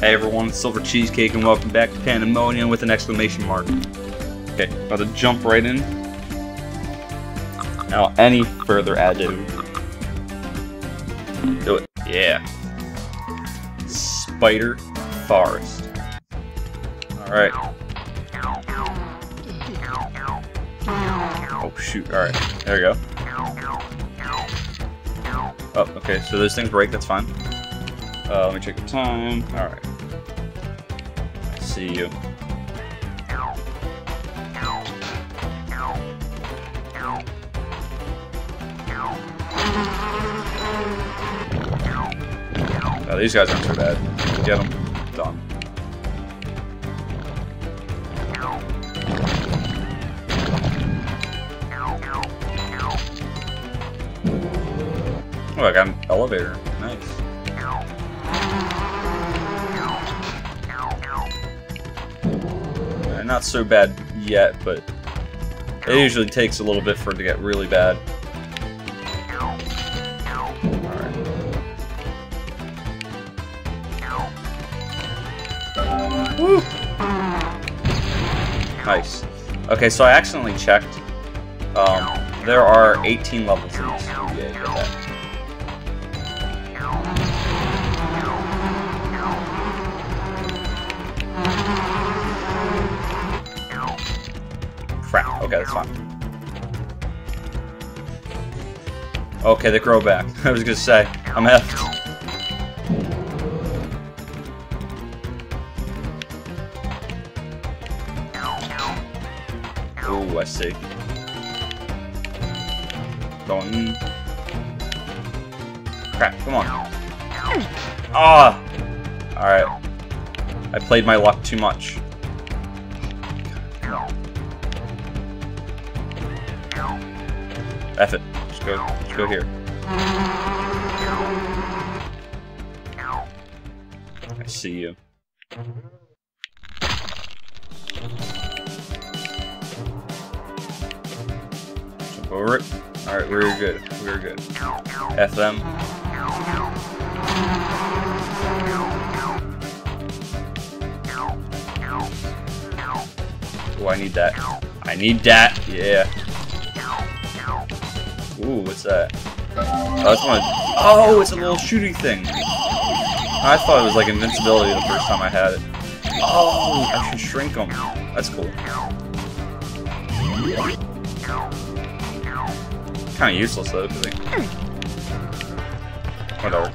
Hey everyone, Silver Cheesecake, and welcome back to Pandemonium with an exclamation mark. Okay, about to jump right in. Now, any further ado. Do it. Yeah. Spider Forest. Alright. Oh shoot, alright. There we go. Oh, okay, so those things break, that's fine. Uh, let me check the time. Alright. See you. Oh, these guys aren't so bad. Get them. Done. Oh, I got an elevator. Not so bad yet, but it usually takes a little bit for it to get really bad. Woo! Nice. Okay, so I accidentally checked. Um, there are 18 levels in Okay, that's fine. Okay, they grow back. I was gonna say, I'm effed. Oh, I see. Going. Crap, come on. Ah! Alright. I played my luck too much. F it. Just go, just go here. I see you. Jump over it. Alright, we're good. We're good. F them. Oh, I need that. I need that. Yeah. Ooh, what's that? Oh, that's one. Oh, it's a little shooty thing. I thought it was like invincibility the first time I had it. Oh, I should shrink them. That's cool. Kind of useless though, because they... Whatever.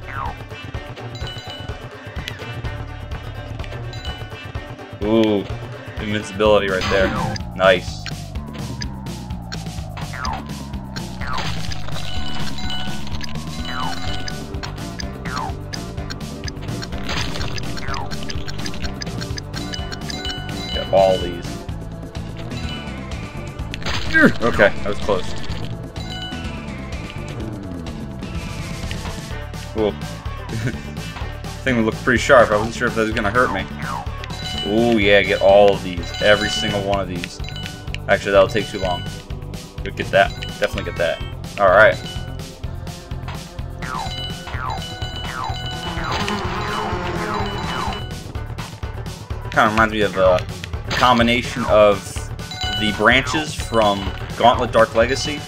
Ooh, invincibility right there. Nice. Okay, that was close. Cool. Thing would look pretty sharp. I wasn't sure if that was gonna hurt me. Oh yeah, get all of these. Every single one of these. Actually, that'll take too long. But get that. Definitely get that. Alright. Kind of reminds me of uh, a combination of the branches from Gauntlet Dark Legacy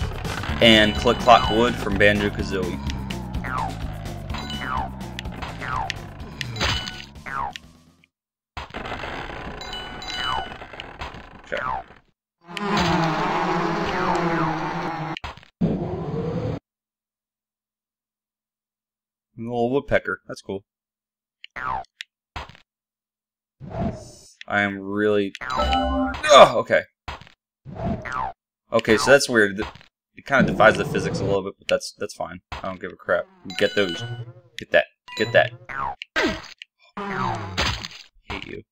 and Click Clock Wood from Banjo Kazooie. Little woodpecker. That's cool. I am really. Oh, okay. Okay, so that's weird. It kind of defies the physics a little bit, but that's that's fine. I don't give a crap. Get those. Get that. Get that. Hate you.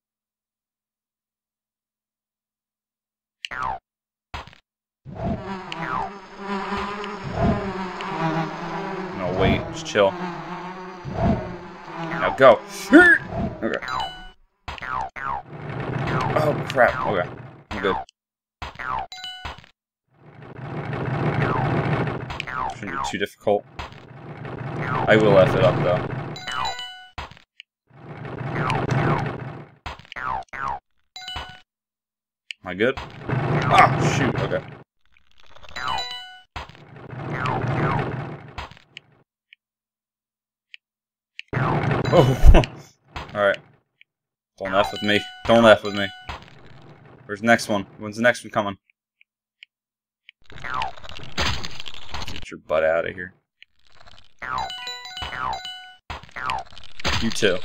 No, wait. Just chill. Now go. Okay. Oh, crap. Okay. I'm good. shouldn't be too difficult. I will F it up though. Am I good? Ah, shoot, okay. Oh, alright. Don't F with me. Don't F with me. Where's the next one? When's the next one coming? Your butt out of here. You too.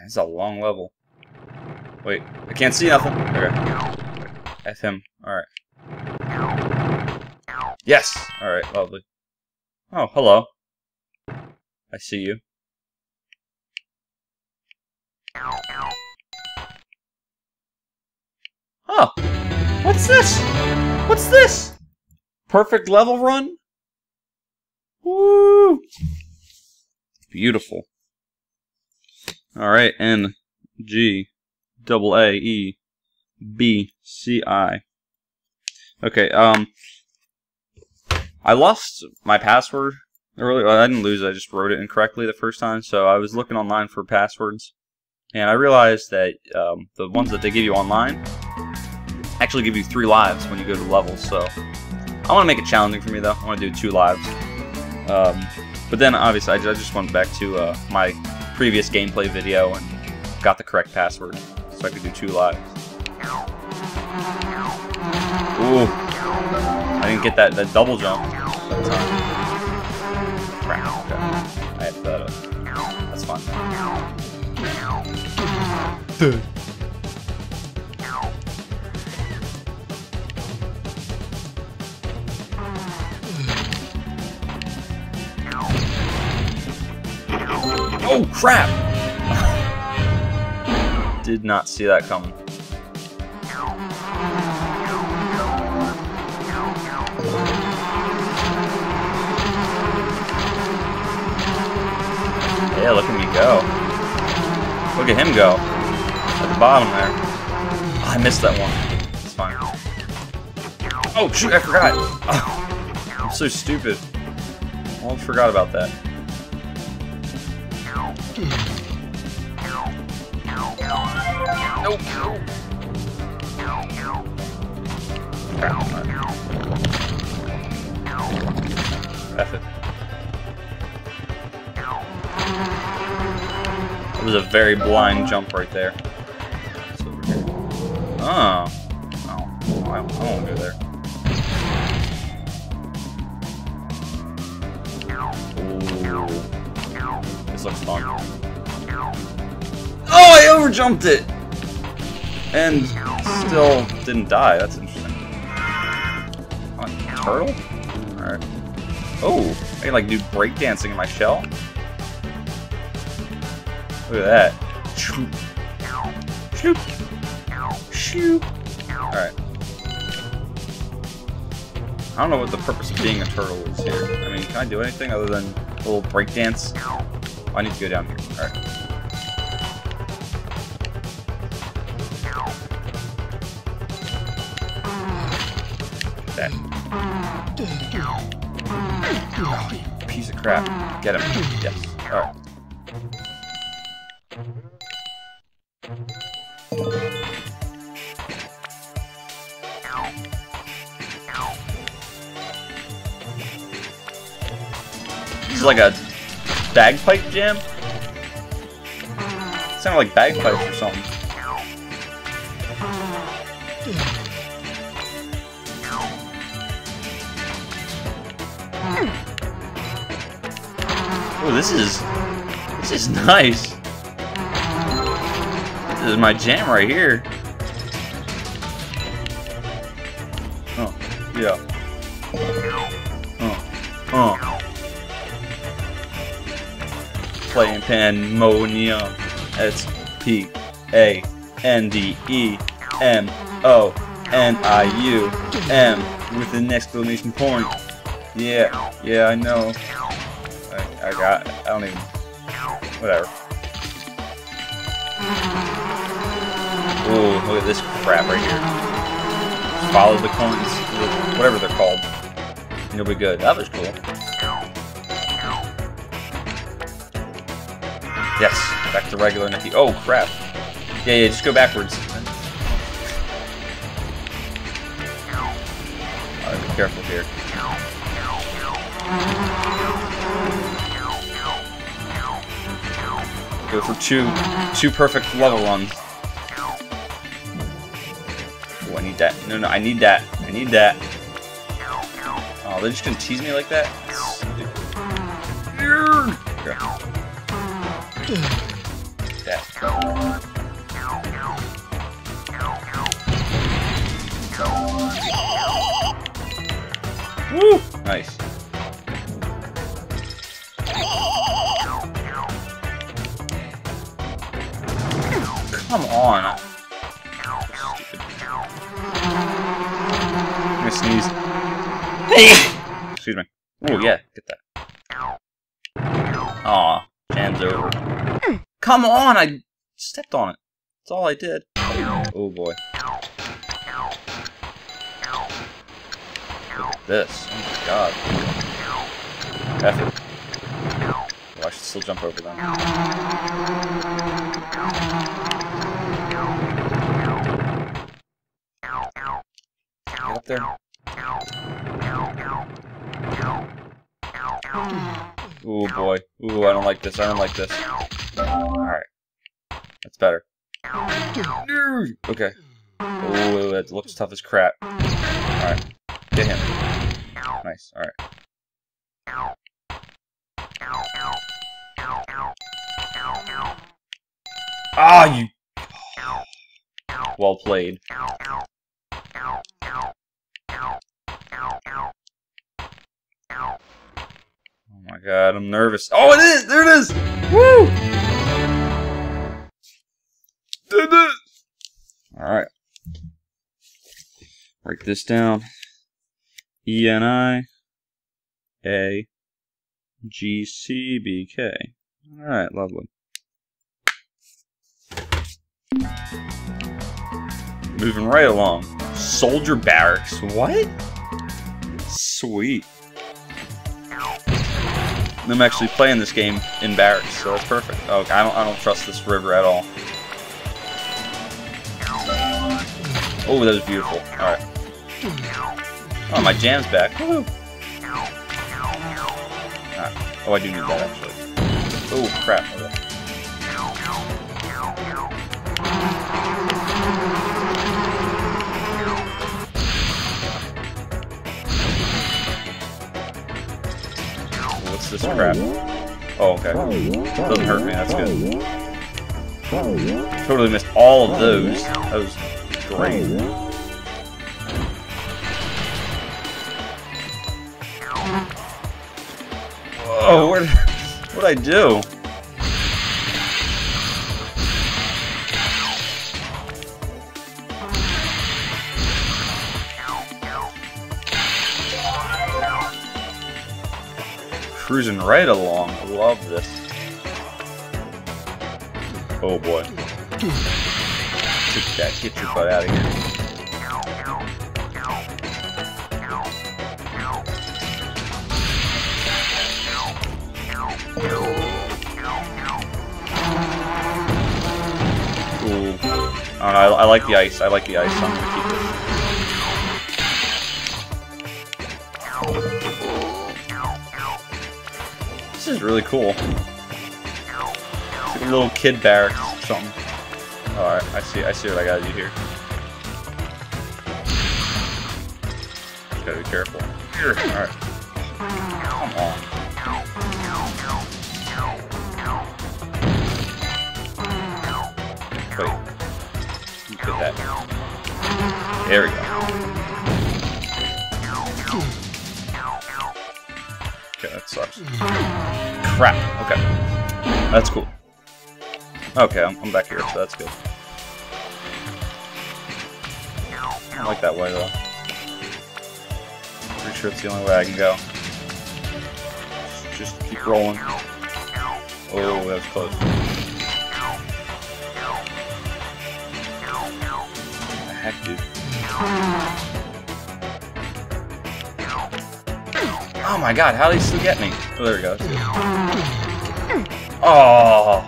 That's a long level. Wait, I can't see nothing. Okay. F him. Alright. Yes! Alright, lovely. Oh, hello. I see you. Oh! What's this? What's this? Perfect level run? Woo! Beautiful. Alright, N, G, double A, E, B, C, I. Okay, um, I lost my password earlier. I didn't lose it, I just wrote it incorrectly the first time, so I was looking online for passwords, and I realized that um, the ones that they give you online actually give you three lives when you go to levels, so I want to make it challenging for me, though. I want to do two lives. Um, but then, obviously, I just went back to uh, my previous gameplay video and got the correct password, so I could do two lives. Ooh. I didn't get that, that double jump time. Crap, okay. I have. Uh, that's fine. Oh, crap! Did not see that coming. Yeah, look at me go. Look at him go. At the bottom there. Oh, I missed that one. It's fine. Oh, shoot, I forgot. Oh, I'm so stupid. I almost forgot about that. Nope. It. It was a very blind jump right there. Oh. Oh. I won't go there. Oh, I overjumped it! And still didn't die. That's interesting. Oh, turtle? Alright. Oh, I can like do breakdancing in my shell? Look at that. Shoop. Shoop. Shoop. Alright. I don't know what the purpose of being a turtle is here. I mean, can I do anything other than a little breakdance? Oh, I need to go down here. Alright. Piece of crap. Get him. Yes. Alright. This is like a bagpipe jam? Sounded like bagpipes or something. Oh, this is this is nice. This is my jam right here. Oh, yeah. Pandemonium. It's P A N D E M O N I U M with an exclamation point. Yeah, yeah, I know. I, I got. I don't even. Whatever. Ooh, look at this crap right here. Follow the coins, whatever they're called. You'll be good. That was cool. Yes, back to regular Nikki. Oh, crap. Yeah, yeah, just go backwards. Alright, be careful here. Go for two, two perfect level runs. Oh, I need that. No, no, I need that. I need that. Oh, they're just gonna tease me like that? Woo! Nice. Come on. Gonna sneeze. Excuse me. Oh yeah, get that. Aw, jam's over. Come on, I stepped on it. That's all I did. Oh boy. Look at this. Oh my god. It. Oh, I should still jump over them. Get up there. Ooh boy. Ooh, I don't like this. I don't like this. Alright. That's better. Okay. Ooh, that looks tough as crap. Alright. Get him. Nice. Alright. Ah, you... Well played. Oh my god, I'm nervous. Oh, it is! There it is! Woo! Did it! Alright. Break this down. E N I A G C B K. Alright, lovely. Moving right along. Soldier Barracks. What? Sweet. I'm actually playing this game in barracks, so that's perfect. Oh, I don't I don't trust this river at all. Oh, that was beautiful. Alright. Oh, my jam's back. Woohoo! Ah, oh, I do need that, actually. Oh, crap. Okay. What's this crap? Oh, okay. Doesn't hurt me, that's good. Totally missed all of those. That was Oh, what what'd I do? Cruising right along. I love this. Oh boy. Get that, get your butt out of here. I, I, I like the ice. I like the ice. So I'm gonna keep it. This is really cool. It's like a little kid barracks or something. Oh, alright, I see I see what I gotta do here. Just gotta be careful. Alright. Come on. Wait. That. There we go. Okay, that sucks. Crap. Okay. That's cool. Okay, I'm, I'm back here, so that's good. I like that way, though. Pretty sure it's the only way I can go. Just keep rolling. Oh, that was close. The heck, dude? Oh my god, how did he still get me? Oh, there we go. Oh,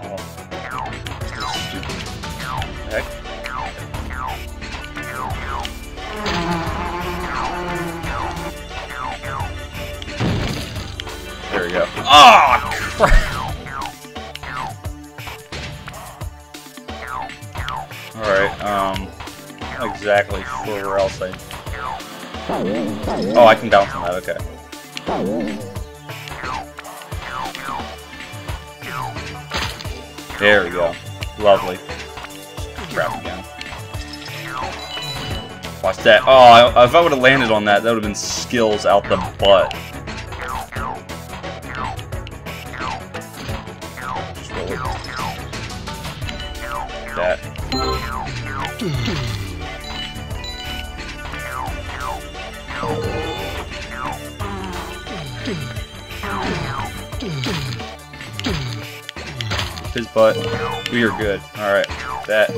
where else I... Oh, oh I can bounce on that, okay. Oh, there we go. Lovely. Crap again. Watch that. Oh, I, if I would have landed on that, that would have been skills out the butt. Just roll it. That. His butt. We are good. Alright. That.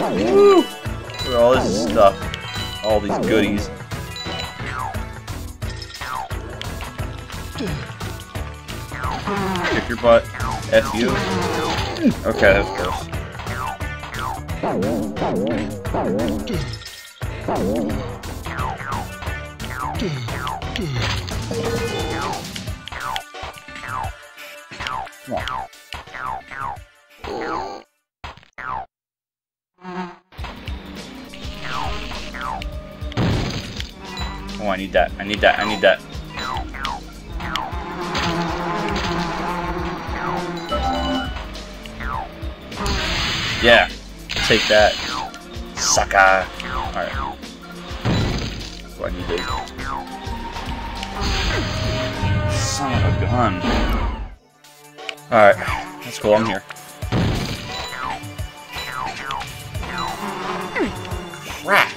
Woo! Look at all this stuff. All these goodies. Kick your butt. F you. Okay, that's gross. Oh, I need that. I need that. I need that. Yeah. Take that. Sucker. Alright. What I need to Son of a gun. Alright. That's cool. I'm here. Crap.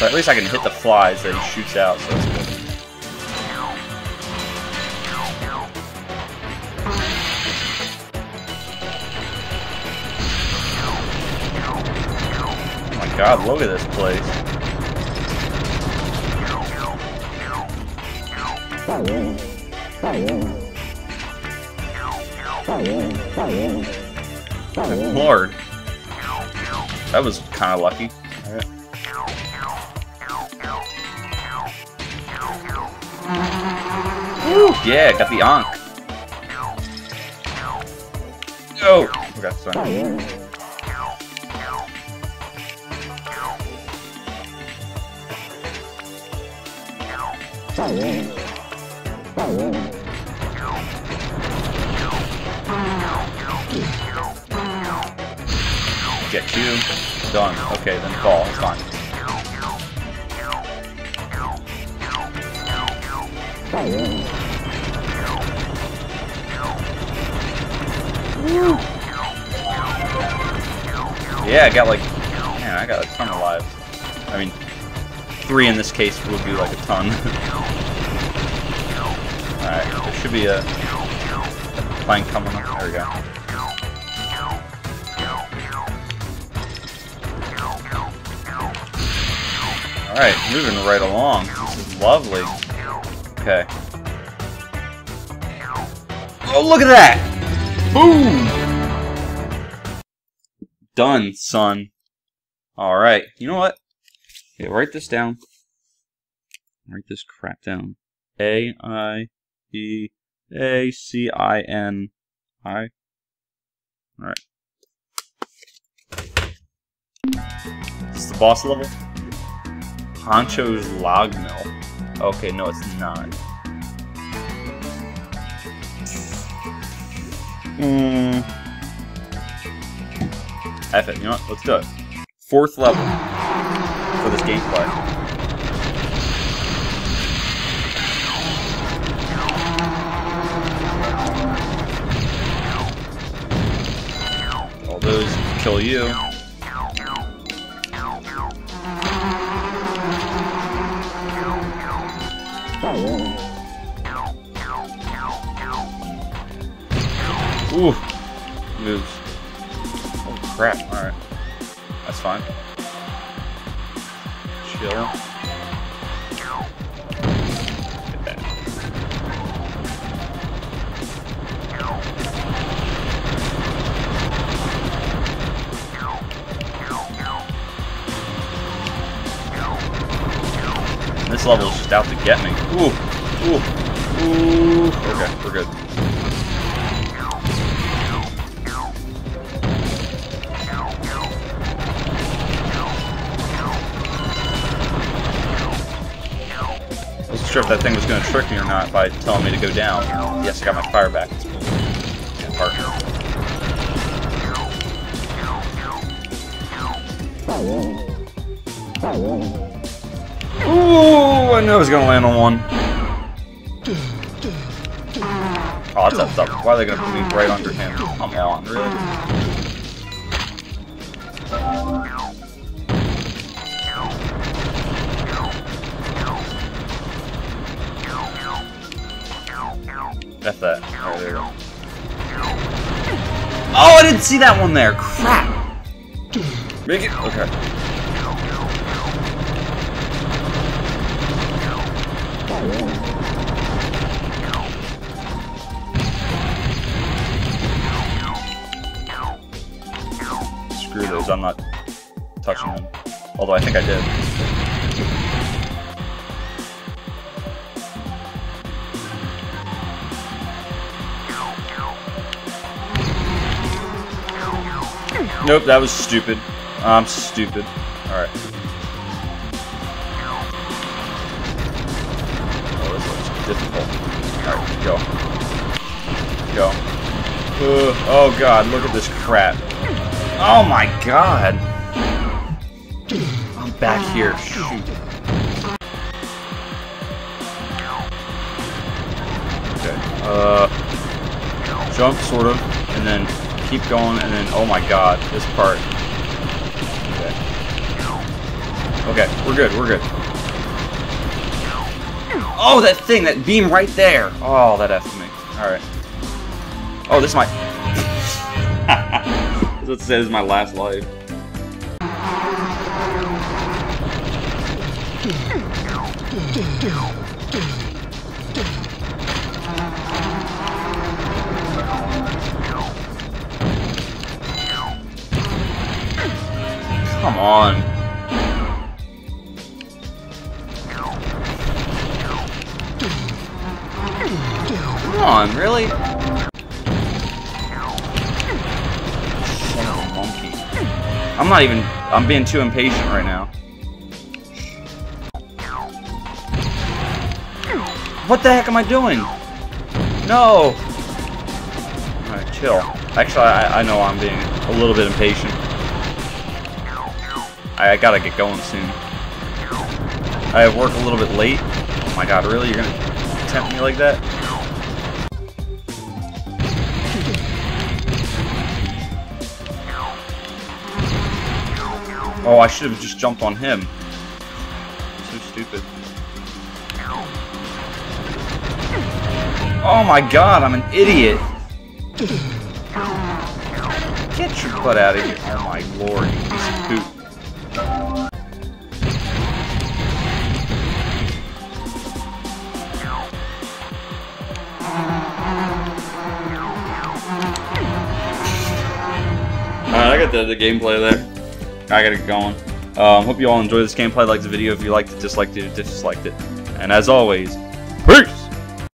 But at least I can hit the flies that he shoots out, so god, look at this place. Lord. That was kind of lucky. Yeah, got the Ankh. Oh! Okay, sorry. Get you. Done. Okay, then fall. It's fine. Yeah, I got like, man, I got a ton of lives. I mean, three in this case would be like a ton. Alright, there should be a plane coming up. There we go. Alright, moving right along. This is lovely. Okay. Oh, look at that! Boom! Done, son. Alright, you know what? Yeah, write this down. Write this crap down. A I E A C I N I. Alright. Is this the boss level? Honcho's log mill. Okay, no, it's not. Hmm. F it. You know what? Let's do it. Fourth level for this gameplay. All those kill you. Ooh, ooh, ooh. Okay, we're good. I wasn't sure if that thing was going to trick me or not by telling me to go down. Yes, I got my fire back. Yeah, partner. Oh, Ooh, I knew I was to land on one. Oh, that's effed up. Why are they to put me right under him? Come on, really? F that. Alright, there you go. Oh, I didn't see that one there. Crap. Make it. Okay. I'm not touching them. Although I think I did. Nope, that was stupid. I'm stupid. Alright. Oh, this looks difficult. Alright, go. Go. Ugh, oh god, look at this crap. Oh my god! I'm back here. Shoot. Okay. Uh. Jump, sort of, and then keep going, and then, oh my god, this part. Okay. Okay, we're good, we're good. Oh, that thing, that beam right there. Oh, that effed me. Alright. Oh, this might... Let's say this is my last life. Come on. Not even. I'm being too impatient right now. What the heck am I doing? No! Alright, chill. Actually, I, I know I'm being a little bit impatient. I, I gotta get going soon. I have work a little bit late. Oh my god, really? You're gonna tempt me like that? Oh, I should have just jumped on him. So stupid. Oh my god, I'm an idiot! Get your butt out of here. Oh my lord, you piece of poop. Alright, I got the, the gameplay there. I gotta get going. Um, hope you all enjoyed this gameplay. Like the video if you liked it, disliked it, disliked it. And as always!